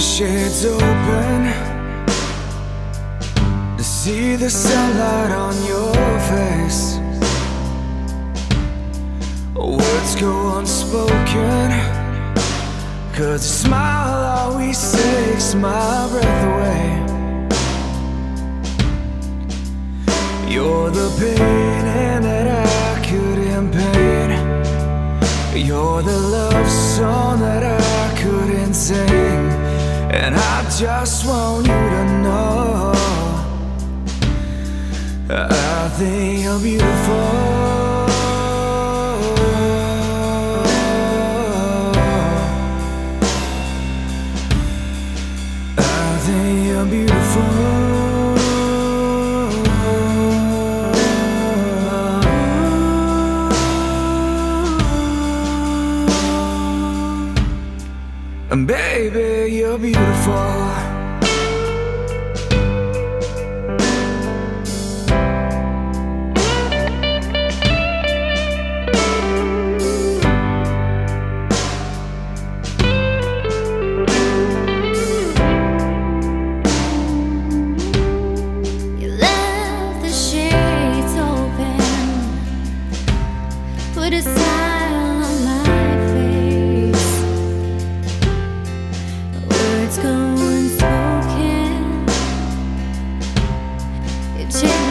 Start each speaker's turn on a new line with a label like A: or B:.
A: shades open to see the sunlight on your face. Words go unspoken, cause a smile always takes my breath away. You're the pain and that I couldn't paint. You're the love song that I couldn't sing. And I just want you to know I think you're beautiful. I think you're beautiful. And baby, you're beautiful. You left the shades open, Put a 情。